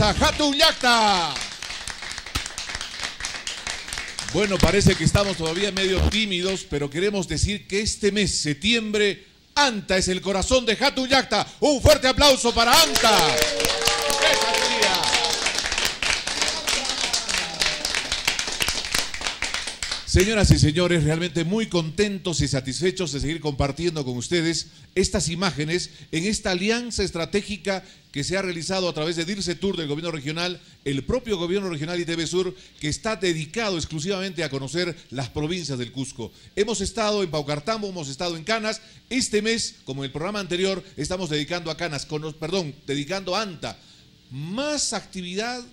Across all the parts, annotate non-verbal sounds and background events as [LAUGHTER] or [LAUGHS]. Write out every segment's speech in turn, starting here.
A Yacta. Bueno, parece que estamos todavía medio tímidos, pero queremos decir que este mes, septiembre, Anta es el corazón de Hatun Yacta. Un fuerte aplauso para Anta. Señoras y señores, realmente muy contentos y satisfechos de seguir compartiendo con ustedes estas imágenes en esta alianza estratégica que se ha realizado a través de DIRCE Tour del gobierno regional, el propio gobierno regional y TV Sur, que está dedicado exclusivamente a conocer las provincias del Cusco. Hemos estado en Paucartambo, hemos estado en Canas. Este mes, como en el programa anterior, estamos dedicando a Canas, perdón, dedicando a Anta. Más actividad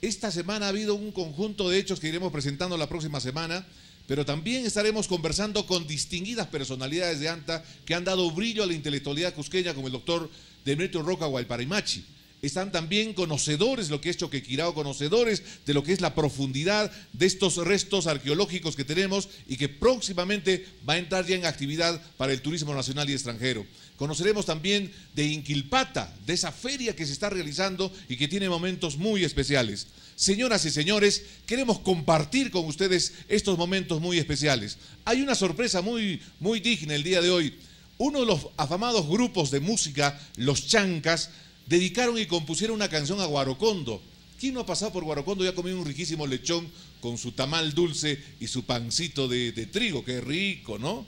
esta semana ha habido un conjunto de hechos que iremos presentando la próxima semana, pero también estaremos conversando con distinguidas personalidades de ANTA que han dado brillo a la intelectualidad cusqueña, como el doctor Demetrio Roca Guayparimachi. Están también conocedores lo que es Choquequirao, conocedores de lo que es la profundidad de estos restos arqueológicos que tenemos y que próximamente va a entrar ya en actividad para el turismo nacional y extranjero. Conoceremos también de Inquilpata, de esa feria que se está realizando y que tiene momentos muy especiales. Señoras y señores, queremos compartir con ustedes estos momentos muy especiales. Hay una sorpresa muy, muy digna el día de hoy. Uno de los afamados grupos de música, los Chancas, dedicaron y compusieron una canción a Guarocondo. ¿Quién no ha pasado por Guarocondo y ha comido un riquísimo lechón con su tamal dulce y su pancito de, de trigo? Qué rico, ¿no?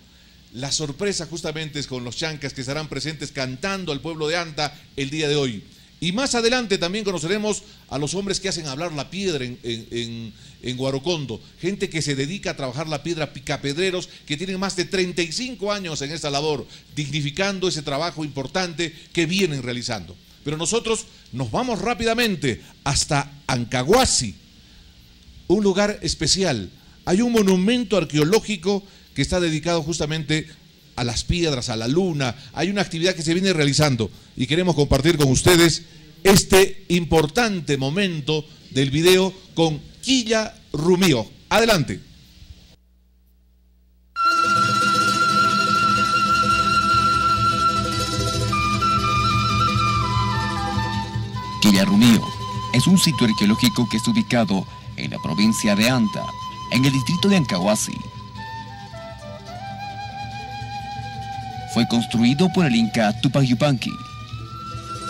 La sorpresa justamente es con los chancas que estarán presentes cantando al pueblo de Anta el día de hoy. Y más adelante también conoceremos a los hombres que hacen hablar la piedra en, Guarocondo. Gente que se dedica a trabajar la piedra, picapedreros, que tienen más de 35 años en esta labor, dignificando ese trabajo importante que vienen realizando. Pero nosotros nos vamos rápidamente hasta Ancahuasi, un lugar especial. Hay un monumento arqueológico que está dedicado justamente a las piedras, a la luna. Hay una actividad que se viene realizando y queremos compartir con ustedes este importante momento del video con Quilla Rumío. Adelante. Es un sitio arqueológico que está ubicado en la provincia de Anta, en el distrito de Ancahuasi, fue construido por el Inca Tupac Yupanqui,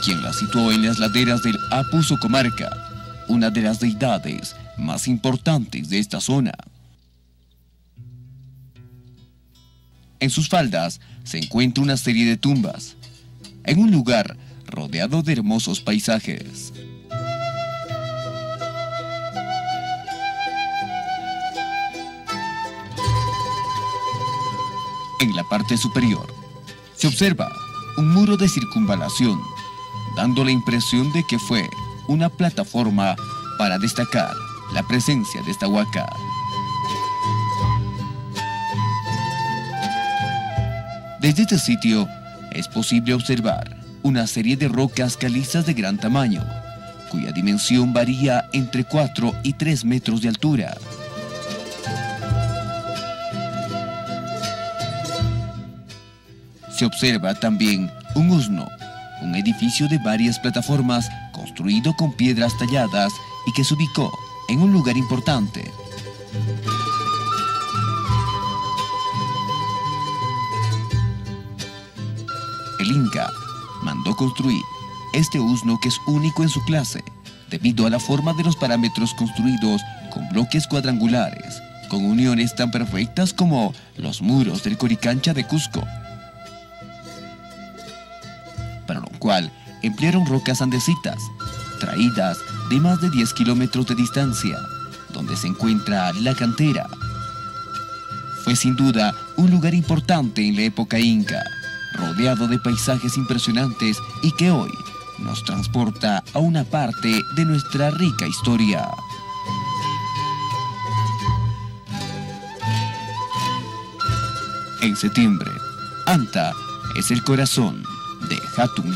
quien la situó en las laderas del Apuso Comarca, una de las deidades más importantes de esta zona. En sus faldas se encuentra una serie de tumbas, en un lugar rodeado de hermosos paisajes. En la parte superior se observa un muro de circunvalación, dando la impresión de que fue una plataforma para destacar la presencia de esta huaca. Desde este sitio es posible observar una serie de rocas calizas de gran tamaño, cuya dimensión varía entre 4 y 3 metros de altura. Se observa también un usno, un edificio de varias plataformas construido con piedras talladas y que se ubicó en un lugar importante. El Inca mandó construir este usno que es único en su clase, debido a la forma de los parámetros construidos con bloques cuadrangulares, con uniones tan perfectas como los muros del Coricancha de Cusco emplearon rocas andesitas, traídas de más de 10 kilómetros de distancia, donde se encuentra la cantera. Fue sin duda un lugar importante en la época inca, rodeado de paisajes impresionantes y que hoy nos transporta a una parte de nuestra rica historia. En septiembre, Anta es el corazón de Hatun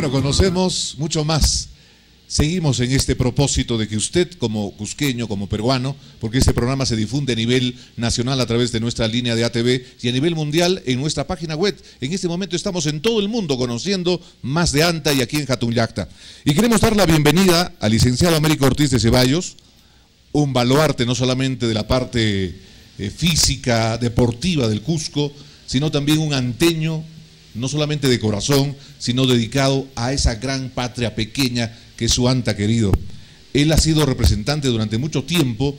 Bueno, conocemos mucho más. Seguimos en este propósito de que usted como cusqueño, como peruano, porque este programa se difunde a nivel nacional a través de nuestra línea de ATV y a nivel mundial en nuestra página web. En este momento estamos en todo el mundo conociendo más de ANTA y aquí en Jatunyacta. Y queremos dar la bienvenida al licenciado Américo Ortiz de Ceballos, un baluarte no solamente de la parte eh, física, deportiva del Cusco, sino también un anteño, no solamente de corazón, sino dedicado a esa gran patria pequeña que es su anta querido. Él ha sido representante durante mucho tiempo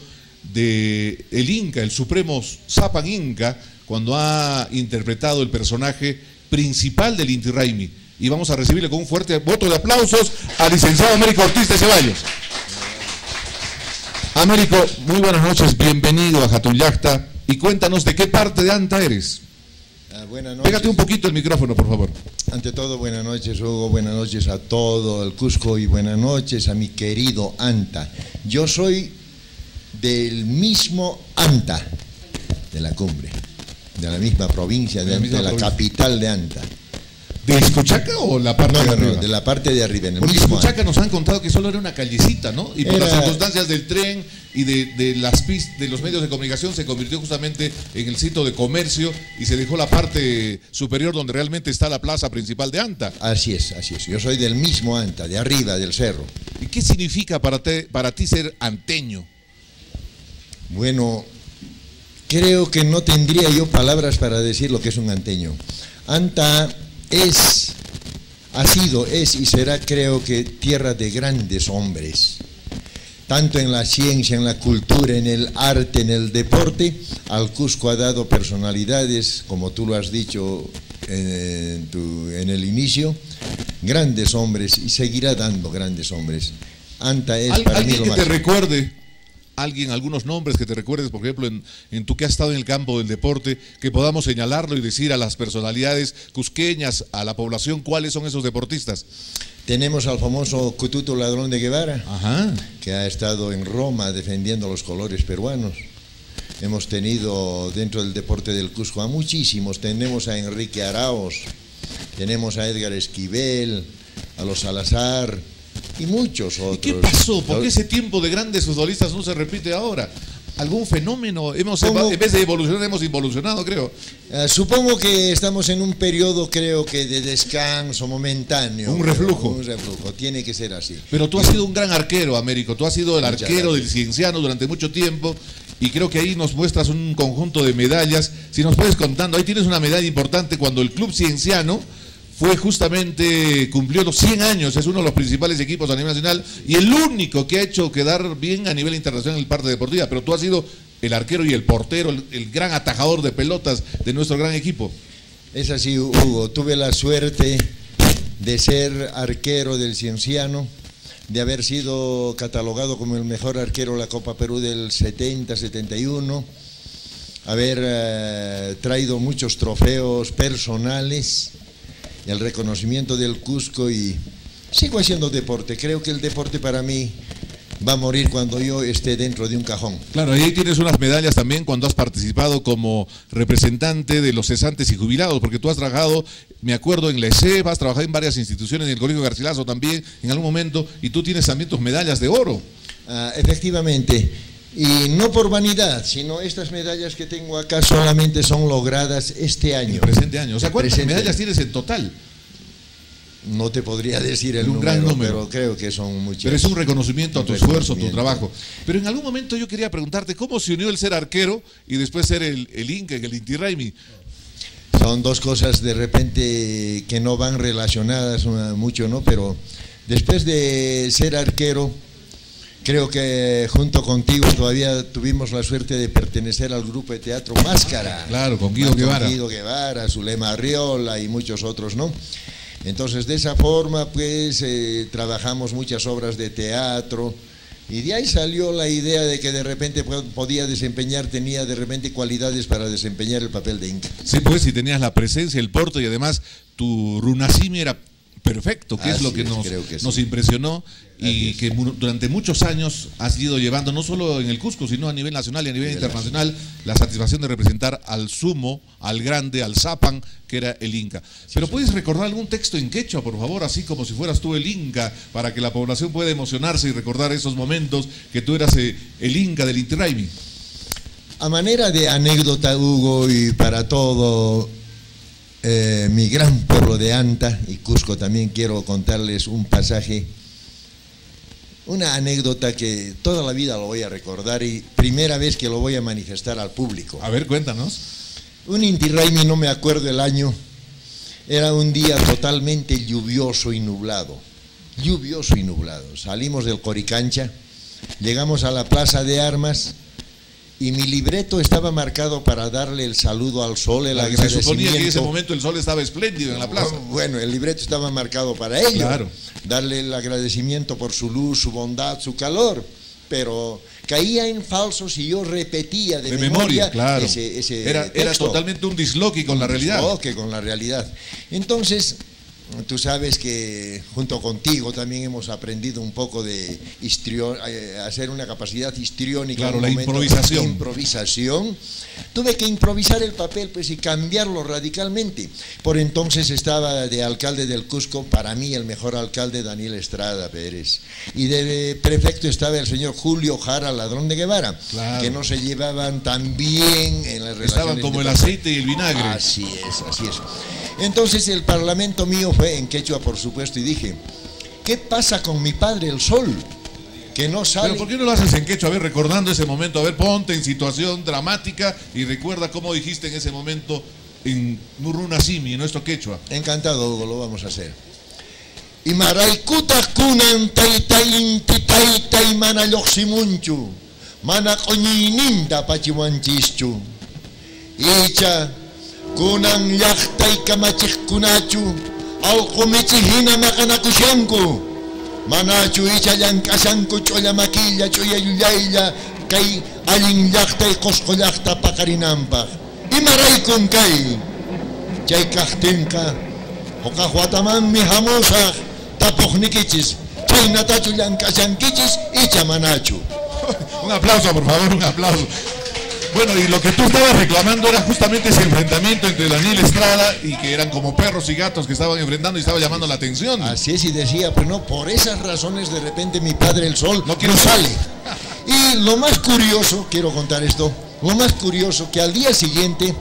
de el Inca, el supremo Zapan Inca, cuando ha interpretado el personaje principal del Inti Raimi. Y vamos a recibirle con un fuerte voto de aplausos al licenciado Américo Ortiz de Ceballos. Américo, muy buenas noches, bienvenido a Jatunyacta y cuéntanos de qué parte de Anta eres. Ah, buenas noches. Pégate un poquito el micrófono, por favor. Ante todo, buenas noches, Hugo, buenas noches a todo el Cusco y buenas noches a mi querido Anta. Yo soy del mismo Anta, de la cumbre, de la misma provincia, de, la misma de la capital de Anta. ¿De Escuchaca o la parte No, de arriba? no, de la parte de arriba, en el Porque mismo Escuchaca nos han contado que solo era una callecita, ¿no? Y por Era- las circunstancias del tren y de, de las de los medios de comunicación se convirtió justamente en el sitio de comercio y se dejó la parte superior donde realmente está la plaza principal de Anta. Anta. Así es, así es. Yo soy del mismo Anta, de arriba, del cerro. ¿Y qué significa para, te- para ti ser anteño? Bueno, creo que no tendría yo palabras para decir lo que es un anteño. Anta es, ha sido, es y será creo que tierra de grandes hombres. Tanto en la ciencia, en la cultura, en el arte, en el deporte, al Cusco ha dado personalidades, como tú lo has dicho en, tu- en el inicio, grandes hombres y seguirá dando grandes hombres. Anta es Al- para mí lo que te recuerde, alguien, algunos nombres que te recuerdes, por ejemplo, en, en tú que has estado en el campo del deporte, que podamos señalarlo y decir a las personalidades cusqueñas, a la población, cuáles son esos deportistas. Tenemos al famoso Cututo Ladrón de Guevara, Ajá. que ha estado en Roma defendiendo los colores peruanos. Hemos tenido dentro del deporte del Cusco a muchísimos. Tenemos a Enrique Araos, tenemos a Edgar Esquivel, a los Salazar y muchos ¿Y otros. qué pasó? ¿Por qué ese tiempo de grandes futbolistas no se repite ahora? ¿Algún fenómeno? Hemos, ¿Cómo? en vez de evolucionar, hemos involucionado, creo. Eh, supongo que estamos en un periodo, creo que de descanso momentáneo. Un reflujo. Un reflujo, tiene que ser así. Pero tú has sido un gran arquero, Américo. Tú has sido el Muchas arquero del cienciano durante mucho tiempo. Y creo que ahí nos muestras un conjunto de medallas. Si nos puedes contando, ahí tienes una medalla importante cuando el club cienciano fue justamente, cumplió los 100 años, es uno de los principales equipos a nivel nacional y el único que ha hecho quedar bien a nivel internacional en el parte deportiva. Pero tú has sido el arquero y el portero, el, gran atajador de pelotas de nuestro gran equipo. Es así, Hugo. Tuve la suerte de ser arquero del Cienciano, de haber sido catalogado como el mejor arquero de la Copa Perú del 70-71, haber eh, traído muchos trofeos personales, el reconocimiento del Cusco y sigo haciendo deporte. Creo que el deporte para mí va a morir cuando yo esté dentro de un cajón. Claro, y ahí tienes unas medallas también cuando has participado como representante de los cesantes y jubilados, porque tú has trabajado, me acuerdo, en la ESEP, has trabajado en varias instituciones, en el Colegio Garcilaso también, en algún momento, y tú tienes también tus medallas de oro. Ah, efectivamente. Y no por vanidad, sino estas medallas que tengo acá solamente son logradas este En el año. presente año. O sea, ¿cuántas Presente. medallas tienes en total? No te podría decir el Un número, gran número. pero creo que son muchas. Pero es un reconocimiento a tu esfuerzo, a tu trabajo. Pero en algún momento yo quería preguntarte, ¿cómo se unió el ser arquero y después ser el, el Inca, el Inti Raimi? Son dos cosas de repente que no van relacionadas mucho, ¿no? Pero después de ser arquero, creo que junto contigo todavía tuvimos la suerte de pertenecer al grupo de teatro Máscara. Claro, con Guido Guevara. Guido Guevara, Zulema Arriola y muchos otros, ¿no? Entonces, de esa forma, pues, eh, trabajamos muchas obras de teatro y de ahí salió la idea de que de repente po- podía desempeñar, tenía de repente cualidades para desempeñar el papel de Inca. Sí, pues si tenías la presencia, el porte y además tu runasimi era perfecto, que es lo que es, nos, creo que sí. nos impresionó. Y que durante muchos años has ido llevando, no solo en el Cusco, sino a nivel nacional y a nivel internacional, la satisfacción de representar al sumo, al grande, al zapan, que era el Inca. Pero puedes recordar algún texto en quechua, por favor, así como si fueras tú el Inca, para que la población pueda emocionarse y recordar esos momentos que tú eras eh, el Inca del Inti A manera de anécdota, Hugo, y para todo eh, mi gran pueblo de Anta y Cusco, también quiero contarles un pasaje una anécdota que toda la vida lo voy a recordar y primera vez que lo voy a manifestar al público. A ver, cuéntanos. Un Inti Raimi, no me acuerdo el año, era un día totalmente lluvioso y nublado. Lluvioso y nublado. Salimos del Coricancha, llegamos a la plaza de armas y mi libreto estaba marcado para darle el saludo al sol, el agradecimiento. Se suponía que en ese momento el sol estaba espléndido en la plaza. Bueno, el libreto estaba marcado para ello. Claro. Darle el agradecimiento por su luz, su bondad, su calor. Pero caía en falsos y yo repetía de, memoria, claro. ese, ese era, era, totalmente un disloque con la realidad. Disloque con la realidad. Entonces, Tú sabes que junto contigo también hemos aprendido un poco de eh, hacer una capacidad histriónica. Claro, la improvisación. improvisación. Tuve que improvisar el papel pues, y cambiarlo radicalmente. Por entonces estaba de alcalde del Cusco, para mí el mejor alcalde, Daniel Estrada Pérez. Y de prefecto estaba el señor Julio Jara Ladrón de Guevara, que no se llevaban tan bien en las relaciones. Estaban como el aceite y el vinagre. Así es, así es. Entonces el parlamento mío fue en quechua, por supuesto, y dije, ¿qué pasa con mi padre el sol? Que no sale. Pero ¿por qué no lo haces en quechua? A ver, recordando ese momento, a ver, ponte en situación dramática y recuerda cómo dijiste en ese momento en Nurunasimi, en nuestro quechua. Encantado, Hugo, lo vamos a hacer. Y maraikuta kunan taitain titaitai mana yoximunchu, mana coñininta pachimanchischu. Icha kunang llaqtay kamachikkunachu allqumichihina maqanakushanku manachu icha llank'ashanku ch'ulla maquilla ch'uya yuyaylla kay allin llaqtay qusqu llaqta paqarinanpaq imaraykun kay chay kaqtinqa uqaq watamanmi hamusaq tapuqnikichis chaynatachu llank'ashankichis icha manachu. [LAUGHS] Un aplauso por favor un aplauso bueno, y lo que tú estabas reclamando era justamente ese enfrentamiento entre Daniel Estrada y que eran como perros y gatos que estaban enfrentando y estaba llamando la atención. Así es, y decía, pues no, por esas razones de repente mi padre el sol no, quiero... sale. Y lo más curioso, quiero contar esto, lo más curioso que al día siguiente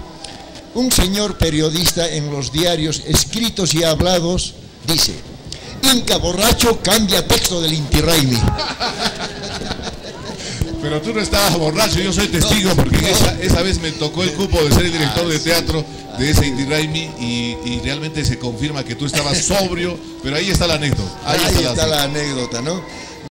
un señor periodista en los diarios escritos y hablados dice, Inca borracho cambia texto del Inti Pero tú no estabas borracho, yo soy testigo porque esa, vez me tocó el cupo de ser el director de teatro de ese Inti Raimi y, realmente se confirma que tú estabas sobrio, pero ahí está la anécdota. Ahí, está, la anécdota, ¿no?